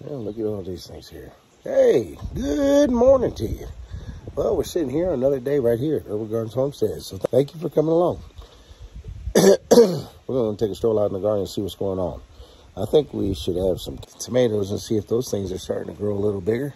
Well, look at all these things here. Hey, good morning to you. Well, we're sitting here another day right here at Herbal Gardens Homestead. So thank you for coming along. we're going to take a stroll out in the garden and see what's going on. I think we should have some tomatoes and see if those things are starting to grow a little bigger.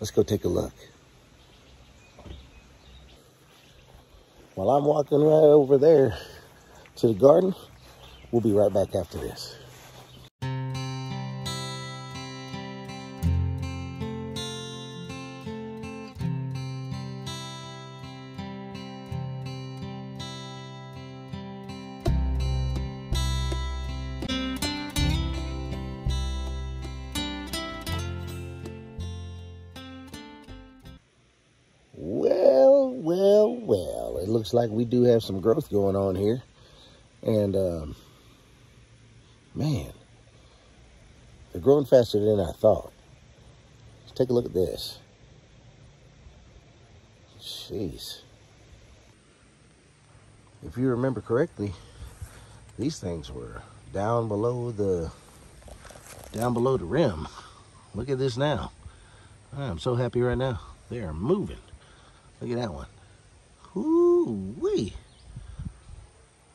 Let's go take a look. While I'm walking right over there to the garden, we'll be right back after this. Looks like we do have some growth going on here. And, um, man, they're growing faster than I thought. Let's take a look at this. Jeez. If you remember correctly, these things were down below the down below the rim. Look at this now. I'm so happy right now. They are moving. Look at that one. Ooh wee.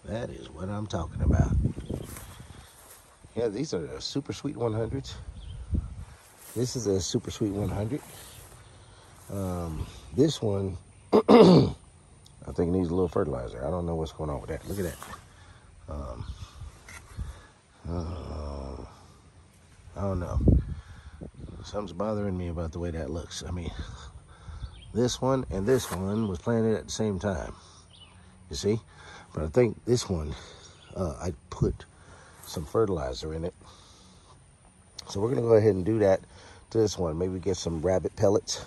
That is what I'm talking about. Yeah, these are the super sweet 100s. This is a super sweet 100. Um, this one, I think needs a little fertilizer. I don't know what's going on with that. Look at that. Um, uh, I don't know. Something's bothering me about the way that looks. I mean, this one and this one was planted at the same time. You see? But I think this one, uh, I put some fertilizer in it. So we're going to go ahead and do that to this one. Maybe get some rabbit pellets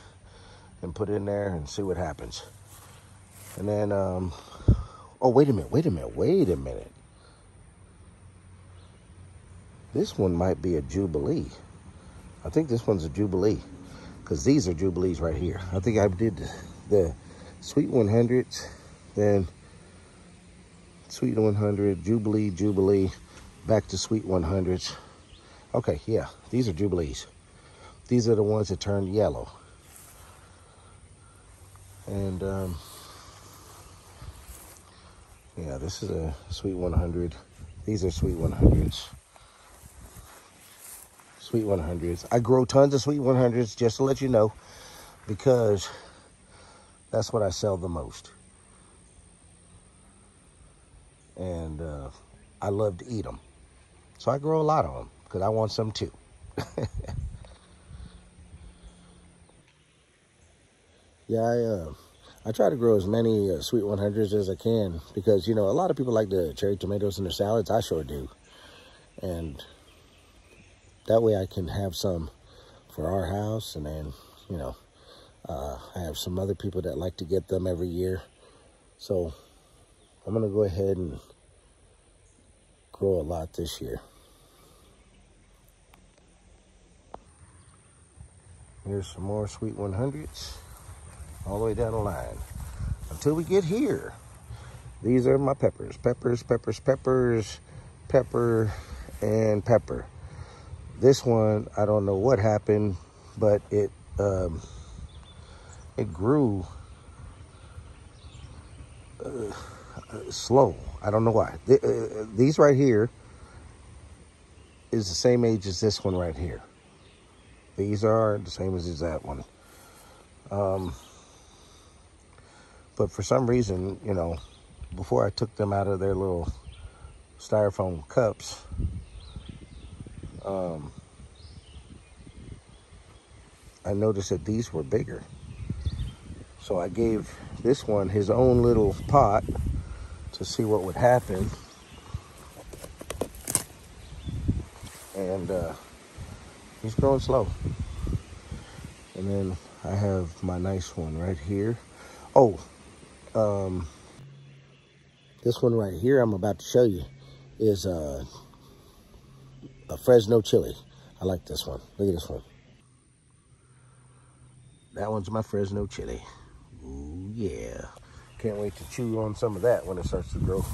and put in there and see what happens. And then, um, oh, wait a minute, wait a minute, wait a minute. This one might be a Jubilee. I think this one's a Jubilee because these are Jubilees right here. I think I did the, Sweet 100s, then Sweet 100, Jubilee, Jubilee, back to Sweet 100s. Okay, yeah, these are Jubilees. These are the ones that turned yellow. And, um, yeah, this is a Sweet 100. These are Sweet 100s. Sweet 100s. I grow tons of Sweet 100s, just to let you know, because that's what I sell the most. And uh, I love to eat them. So I grow a lot of them, because I want some too. yeah, I, uh, I try to grow as many uh, Sweet 100s as I can, because, you know, a lot of people like the cherry tomatoes in their salads. I sure do. And that way I can have some for our house and then, you know, uh, I have some other people that like to get them every year. So I'm going to go ahead and grow a lot this year. Here's some more sweet 100s all the way down the line until we get here. These are my peppers, peppers, peppers, peppers, pepper, and pepper. This one, I don't know what happened, but it um, it grew uh, slow. I don't know why. Th uh, these right here is the same age as this one right here. These are the same as that one. Um, but for some reason, you know, before I took them out of their little styrofoam cups, um, I noticed that these were bigger. So I gave this one his own little pot to see what would happen. And uh, he's growing slow. And then I have my nice one right here. Oh, um, this one right here I'm about to show you is uh, Fresno chili. I like this one. Look at this one. That one's my Fresno chili. Ooh, yeah. Can't wait to chew on some of that when it starts to grow.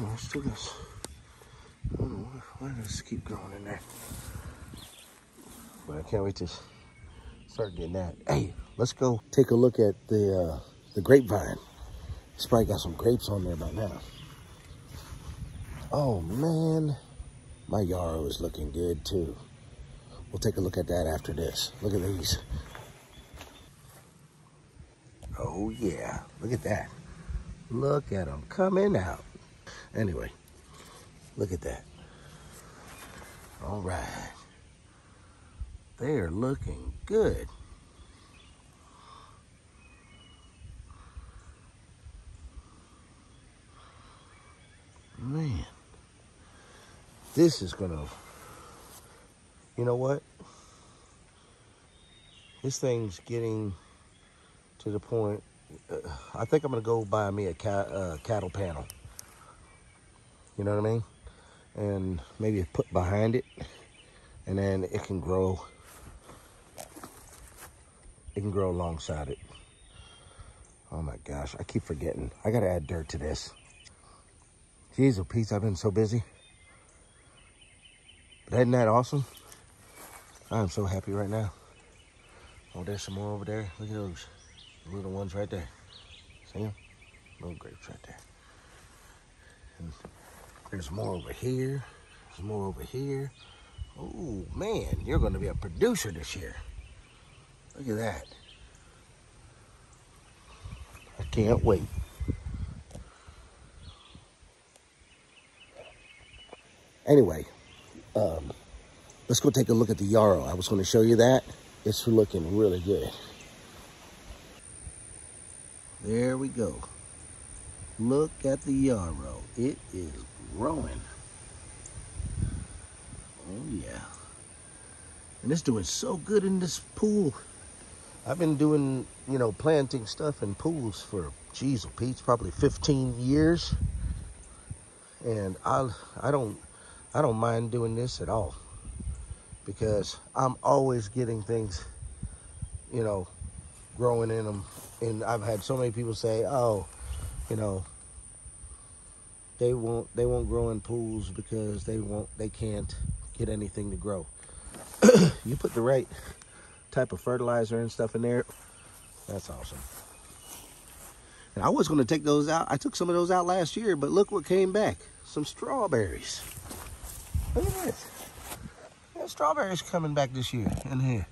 Oh, do this. Oh, why does it keep growing in there? But I can't wait to start getting that. Hey, let's go take a look at the uh, the grapevine. It's probably got some grapes on there by now. Oh man, my yarrow is looking good too. We'll take a look at that after this. Look at these. Oh yeah, look at that. Look at them coming out. Anyway, look at that. All right. They're looking good. This is gonna, you know what? This thing's getting to the point, uh, I think I'm gonna go buy me a cat, uh, cattle panel. You know what I mean? And maybe put behind it and then it can grow it can grow alongside it oh my gosh i keep forgetting i gotta add dirt to this jeez oh Pete, i've been so busy isn't that awesome? I'm so happy right now. Oh there's some more over there. Look at those little ones right there. See them little grapes right there. And there's more over here. There's more over here. Oh, man, you're going to be a producer this year. Look at that. I can't wait. Anyway, um, let's go take a look at the yarrow. I was going to show you that. It's looking really good. There we go. Look at the yarrow. It is growing. Oh yeah. And it's doing so good in this pool. I've been doing, you know, planting stuff in pools for, geez, Pete's probably 15 years. And I, I don't, I don't mind doing this at all because I'm always getting things, you know, growing in them. And I've had so many people say, oh, you know, they won't, they won't grow in pools because they won't, they can't get anything to grow. you put the right type of fertilizer and stuff in there, that's awesome. And I was going to take those out. I took some of those out last year, but look what came back. Some strawberries. Look at this. Yeah, strawberries coming back this year in here.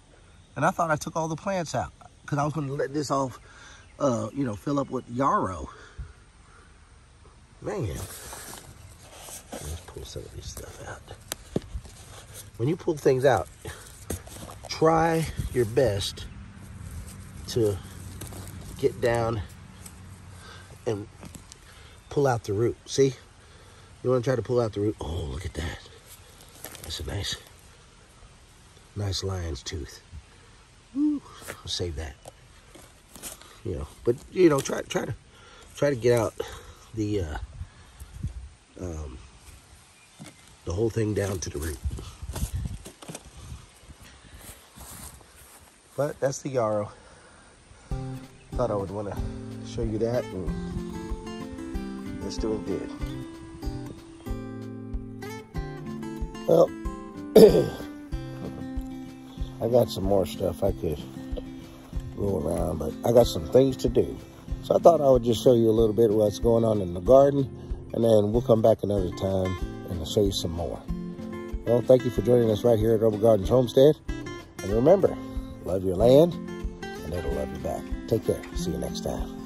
And I thought I took all the plants out because I was going to let this off, uh, you know, fill up with yarrow. Man. Let's pull some of this stuff out when you pull things out, try your best to get down and pull out the root. See? You want to try to pull out the root. Oh, look at that. That's a nice, nice lion's tooth. Woo. I'll save that. You know, but you know, try try to try to get out the uh, um, the whole thing down to the root. But that's the Yarrow. Thought I would want to show you that and it's doing good. Well, I got some more stuff I could go around, but I got some things to do. So I thought I would just show you a little bit of what's going on in the garden, and then we'll come back another time and I'll show you some more. Well, thank you for joining us right here at Herbal Gardens Homestead. And remember, Love your land, and it'll love you back. Take care. See you next time.